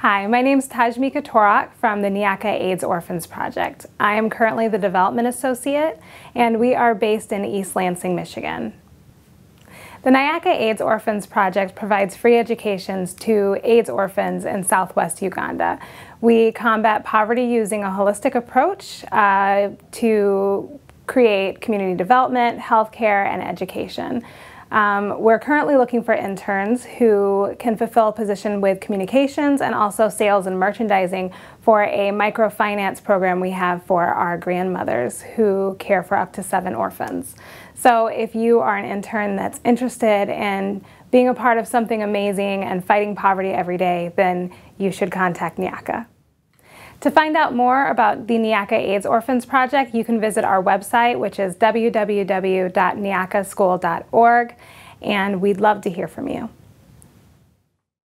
Hi, my name is Tajmika Torak from the Nyaka AIDS Orphans Project. I am currently the Development Associate, and we are based in East Lansing, Michigan. The Nyaka AIDS Orphans Project provides free educations to AIDS orphans in southwest Uganda. We combat poverty using a holistic approach uh, to create community development, healthcare, and education. Um, we're currently looking for interns who can fulfill a position with communications and also sales and merchandising for a microfinance program we have for our grandmothers who care for up to seven orphans. So if you are an intern that's interested in being a part of something amazing and fighting poverty every day, then you should contact Nyaka. To find out more about the Nyaka AIDS Orphans Project, you can visit our website, which is www.nyakaschool.org, and we'd love to hear from you.